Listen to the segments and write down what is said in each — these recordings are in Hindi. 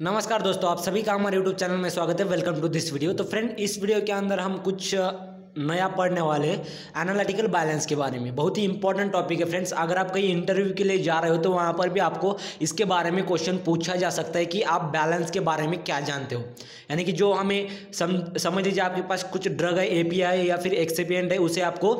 नमस्कार दोस्तों, आप सभी का हमारे यूट्यूब चैनल में स्वागत है। वेलकम टू दिस वीडियो तो फ्रेंड इस वीडियो के अंदर हम कुछ नया पढ़ने वाले एनालिटिकल बैलेंस के बारे में। बहुत ही इंपॉर्टेंट टॉपिक है फ्रेंड्स अगर आप कहीं इंटरव्यू के लिए जा रहे हो तो वहाँ पर भी आपको इसके बारे में क्वेश्चन पूछा जा सकता है कि आप बैलेंस के बारे में क्या जानते हो। यानी कि जो हमें सम, समझ लीजिए आपके पास कुछ ड्रग है ए या फिर एक्सेपियंट है, उसे आपको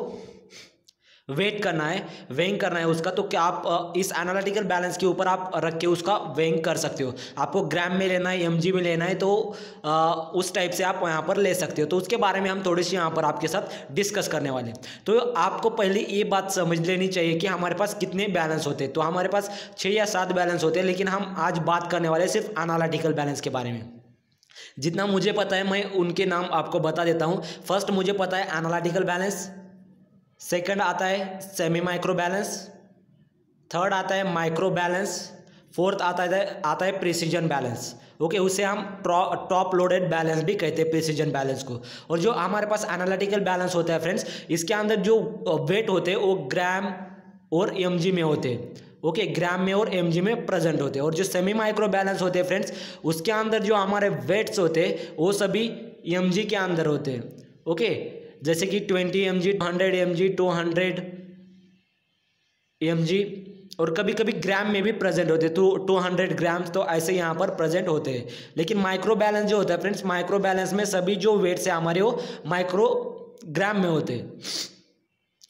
वेट करना है वेइंग करना है उसका तो क्या आप इस एनालिटिकल बैलेंस के ऊपर आप रख के उसका वेइंग कर सकते हो। आपको ग्राम में लेना है एमजी में लेना है तो आ, उस टाइप से आप यहाँ पर ले सकते हो। तो उसके बारे में हम थोड़ी सी यहाँ पर आपके साथ डिस्कस करने वाले हैं। तो आपको पहले ये बात समझ लेनी चाहिए कि हमारे पास कितने बैलेंस होते हैं। तो हमारे पास छः या सात बैलेंस होते हैं लेकिन हम आज बात करने वाले सिर्फ़ एनालिटिकल बैलेंस के बारे में। जितना मुझे पता है मैं उनके नाम आपको बता देता हूँ। फ़र्स्ट मुझे पता है एनालिटिकल बैलेंस सेकंड आता है सेमी माइक्रो बैलेंस थर्ड आता है माइक्रो बैलेंस फोर्थ आता है आता है प्रिसीजन बैलेंस ओके उसे हम टॉप लोडेड बैलेंस भी कहते हैं प्रिसीजन बैलेंस को. और जो हमारे पास एनालिटिकल बैलेंस होता है फ्रेंड्स इसके अंदर जो वेट होते हैं, वो ग्राम और एमजी में होते हैं. ओके ग्राम में और एमजी में प्रेजेंट होते हैं. और जो सेमी माइक्रो बैलेंस होते हैं फ्रेंड्स उसके अंदर जो हमारे वेट्स होते हैं, वो सभी एमजी के अंदर होते हैं. ओके जैसे कि twenty M G hundred M G two hundred M G और कभी कभी ग्राम में भी प्रेजेंट होते तो टू हंड्रेड ग्राम्स तो ऐसे यहाँ पर प्रेजेंट होते हैं। लेकिन माइक्रो बैलेंस जो होता है फ्रेंड्स माइक्रो बैलेंस में सभी जो वेट्स है हमारे वो माइक्रो ग्राम में होते हैं।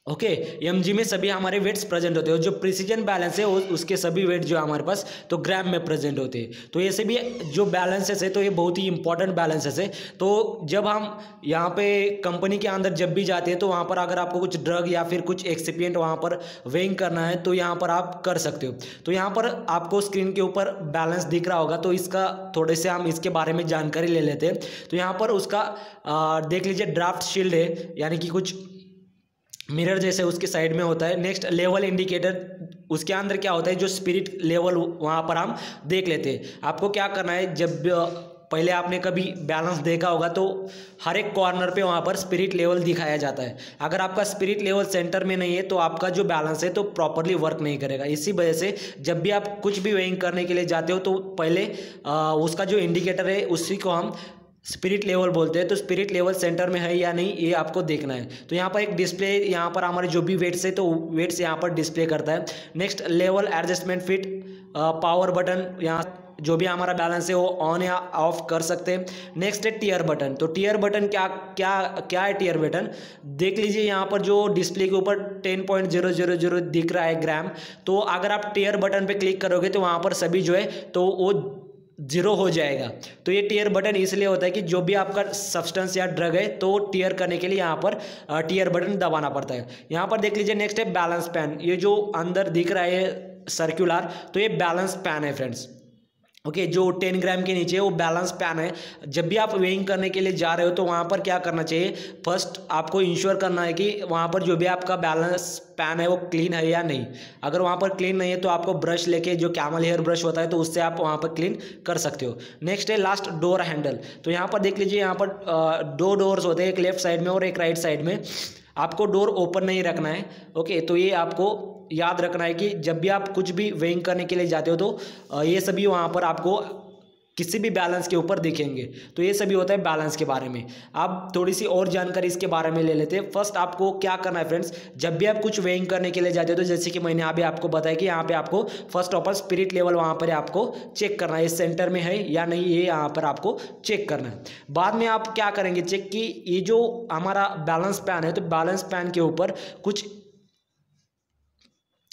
ओके एमजी में सभी हमारे वेट्स प्रेजेंट होते हैं और जो प्रिसीजन बैलेंस है उसके सभी वेट जो हमारे पास तो ग्राम में प्रेजेंट होते हैं। तो ऐसे भी जो बैलेंसेस है तो ये बहुत ही इंपॉर्टेंट बैलेंसेस है। तो जब हम यहाँ पे कंपनी के अंदर जब भी जाते हैं तो वहाँ पर अगर आपको कुछ ड्रग या फिर कुछ एक्सिपियंट वहाँ पर वेइंग करना है तो यहाँ पर आप कर सकते हो। तो यहाँ पर आपको स्क्रीन के ऊपर बैलेंस दिख रहा होगा तो इसका थोड़े से हम इसके बारे में जानकारी ले लेते हैं। तो यहाँ पर उसका देख लीजिए ड्राफ्ट शील्ड है, यानी कि कुछ मिरर जैसे उसके साइड में होता है। नेक्स्ट लेवल इंडिकेटर उसके अंदर क्या होता है? जो स्पिरिट लेवल वहाँ पर हम देख लेते हैं। आपको क्या करना है? जब पहले आपने कभी बैलेंस देखा होगा तो हर एक कॉर्नर पे वहाँ पर स्पिरिट लेवल दिखाया जाता है। अगर आपका स्पिरिट लेवल सेंटर में नहीं है तो आपका जो बैलेंस है तो प्रॉपरली वर्क नहीं करेगा। इसी वजह से जब भी आप कुछ भी वेइंग करने के लिए जाते हो तो पहले आ, उसका जो इंडिकेटर है उसी को हम स्पिरिट लेवल बोलते हैं तो स्पिरिट लेवल सेंटर में है या नहीं, ये आपको देखना है। तो यहाँ पर एक डिस्प्ले यहाँ पर हमारे जो भी वेट्स है तो वेट्स यहाँ पर डिस्प्ले करता है। Next level adjustment fit power button यहाँ जो भी हमारा बैलेंस है, वो ऑन या ऑफ़ कर सकते हैं। नेक्स्ट है टीयर बटन तो टीयर बटन क्या क्या क्या है टीयर बटन देख लीजिए यहाँ पर जो डिस्प्ले के ऊपर ten point zero zero zero दिख रहा है ग्राम तो अगर आप टीयर बटन पे क्लिक करोगे तो वहाँ पर सभी जो है तो वो ज़ीरो हो जाएगा। तो ये टीयर बटन इसलिए होता है कि जो भी आपका सब्सटेंस या ड्रग है तो टीयर करने के लिए यहाँ पर टीयर बटन दबाना पड़ता है। यहाँ पर देख लीजिए नेक्स्ट है बैलेंस पैन ये जो अंदर दिख रहा है सर्कुलर तो ये बैलेंस पैन है फ्रेंड्स ओके okay, जो टेन ग्राम के नीचे वो बैलेंस पैन है। जब भी आप वेइंग करने के लिए जा रहे हो तो वहाँ पर क्या करना चाहिए? फ़र्स्ट आपको इंश्योर करना है कि वहाँ पर जो भी आपका बैलेंस पैन है वो क्लीन है या नहीं। अगर वहाँ पर क्लीन नहीं है तो आपको ब्रश लेके जो कैमल हेयर ब्रश होता है तो उससे आप वहाँ पर क्लीन कर सकते हो। नेक्स्ट है लास्ट डोर हैंडल तो यहाँ पर देख लीजिए यहाँ पर दो डोर्स होते हैं एक लेफ़्ट साइड में और एक राइट साइड में। आपको डोर ओपन नहीं रखना है ओके तो ये आपको याद रखना है कि जब भी आप कुछ भी वेइंग करने के लिए जाते हो तो ये सभी वहाँ पर आपको किसी भी बैलेंस के ऊपर देखेंगे। तो ये सभी होता है बैलेंस के बारे में। आप थोड़ी सी और जानकारी इसके बारे में ले लेते हैं। फ़र्स्ट आपको क्या करना है फ्रेंड्स जब भी आप कुछ वेइंग करने के लिए जाते हो तो जैसे कि मैंने अभी आपको बताया कि यहाँ पे आपको first of all spirit level वहाँ पर आपको चेक करना है। इस सेंटर में है या नहीं ये यहाँ पर आपको चेक करना है। बाद में आप क्या करेंगे? चेक कि ये जो हमारा बैलेंस पैन है तो बैलेंस पैन के ऊपर कुछ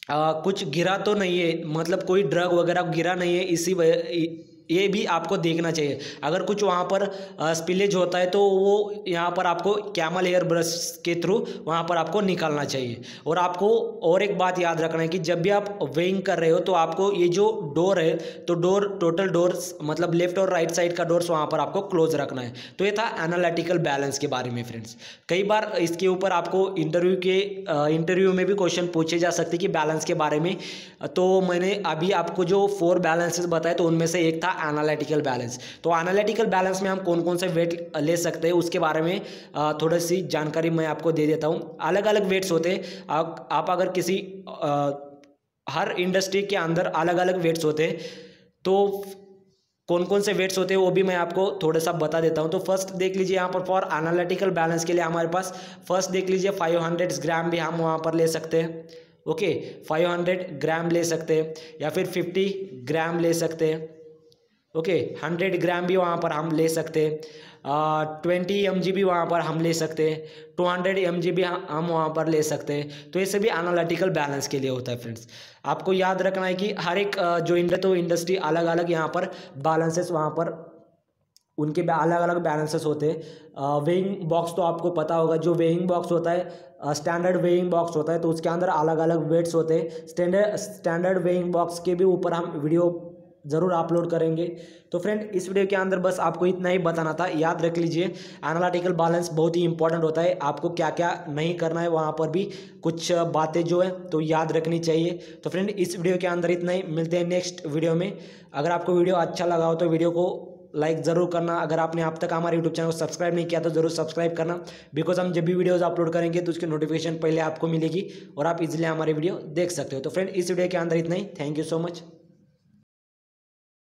आ, कुछ गिरा तो नहीं है। मतलब कोई ड्रग वगैरह गिरा नहीं है इसी वजह ये भी आपको देखना चाहिए। अगर कुछ वहाँ पर स्पिलेज होता है तो वो यहाँ पर आपको कैमल एयर ब्रश के थ्रू वहाँ पर आपको निकालना चाहिए। और आपको और एक बात याद रखना है कि जब भी आप वेइंग कर रहे हो तो आपको ये जो डोर है तो डोर टोटल डोर्स मतलब लेफ़्ट और राइट साइड का डोर्स वहाँ पर आपको क्लोज रखना है। तो ये था एनालिटिकल बैलेंस के बारे में फ्रेंड्स कई बार इसके ऊपर आपको इंटरव्यू के इंटरव्यू में भी क्वेश्चन पूछे जा सकते कि बैलेंस के बारे में। तो मैंने अभी आपको जो फोर बैलेंसेस बताए तो उनमें से एक था एनालिटिकल बैलेंस तो एनालिटिकल बैलेंस में हम कौन कौन से वेट ले सकते हैं उसके बारे में थोड़ी सी जानकारी मैं आपको दे देता हूँ। अलग अलग वेट्स होते हैं। आप, आप अगर किसी आ, हर इंडस्ट्री के अंदर अलग अलग वेट्स होते हैं तो कौन कौन से वेट्स होते हैं वो भी मैं आपको थोड़ा सा बता देता हूँ। तो फ़र्स्ट देख लीजिए यहाँ पर फॉर एनालिटिकल बैलेंस के लिए हमारे पास फ़र्स्ट देख लीजिए फाइव हंड्रेड ग्राम भी हम वहाँ पर ले सकते हैं। ओके फाइव हंड्रेड ग्राम ले सकते हैं या फिर फिफ्टी ग्राम ले सकते हैं। ओके हंड्रेड ग्राम भी वहाँ पर हम ले सकते हैं ट्वेंटी एम जी भी वहाँ पर हम ले सकते हैं टू हंड्रेड एम जी भी हम वहाँ पर ले सकते। हैं तो ये सभी एनालिटिकल बैलेंस के लिए होता है फ्रेंड्स आपको याद रखना है कि हर एक जो इंडस्ट्री इंडस्ट्री अलग अलग यहाँ पर बैलेंसेस वहाँ पर, उनके अलग अलग बैलेंसेस होते हैं। वेइंग बॉक्स तो आपको पता होगा, जो वेइंग बॉक्स होता है स्टैंडर्ड वेइंग बॉक्स होता है तो उसके अंदर अलग अलग वेट्स होते हैं। स्टैंडर्ड स्टैंडर्ड वेइंग बॉक्स के भी ऊपर हम वीडियो ज़रूर अपलोड करेंगे। तो फ्रेंड इस वीडियो के अंदर बस आपको इतना ही बताना था। याद रख लीजिए एनालिटिकल बैलेंस बहुत ही इंपॉर्टेंट होता है। आपको क्या क्या नहीं करना है, वहाँ पर भी कुछ बातें जो है तो याद रखनी चाहिए। तो फ्रेंड इस वीडियो के अंदर इतना ही। मिलते हैं नेक्स्ट वीडियो में। अगर आपको वीडियो अच्छा लगा हो तो वीडियो को लाइक ज़रूर करना। अगर आपने अब तक हमारे यूट्यूब चैनल को सब्सक्राइब नहीं किया तो ज़रूर सब्सक्राइब करना। बिकॉज़ हम जब भी वीडियोज़ अपलोड करेंगे तो उसकी नोटिफिकेशन पहले आपको मिलेगी और आप इजीली हमारे वीडियो देख सकते हो। तो फ्रेंड इस वीडियो के अंदर इतना ही। Thank you so much